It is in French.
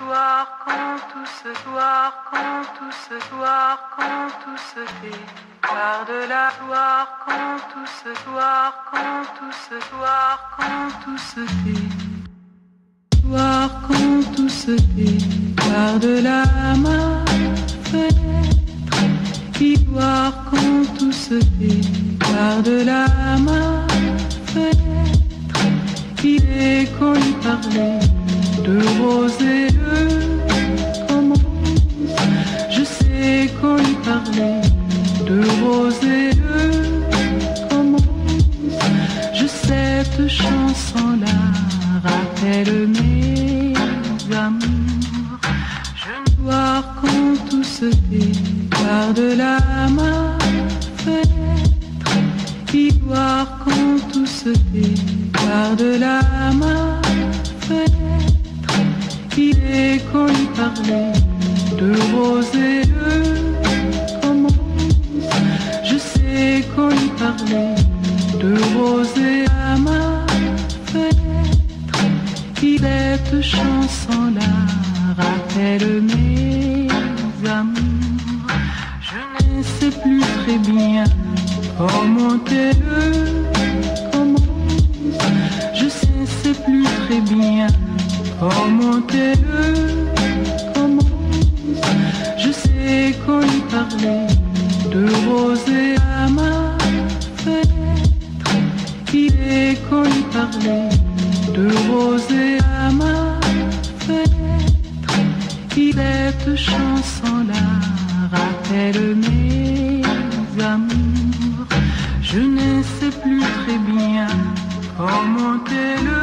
soir, quand tout ce soir, quand tout ce soir, quand tout ce tait. Par de la soir, quand tout ce soir, quand tout ce soir, quand tout se tait. Soir, quand tout se tait. Par de la ma fenêtre. Ivoire, quand tout se tait. Par de la ma fenêtre. Il est parlait de rose rappelle mes amours. Je vois quand tout se par de la ma fenêtre. Ivoire quand tout se par de la ma fenêtre. Il est qu'on y parlait de rose et de commence. Je sais qu'on y parlait de rose et à ma fenêtre. Cette chanson-là rappelle mes amours. Je ne sais plus très bien comment elle commence. Je ne sais plus très bien comment elle commence. Je sais qu'on y parlait de rose et à Cette chanson-là rappelle mes amours? Je ne sais plus très bien comment elle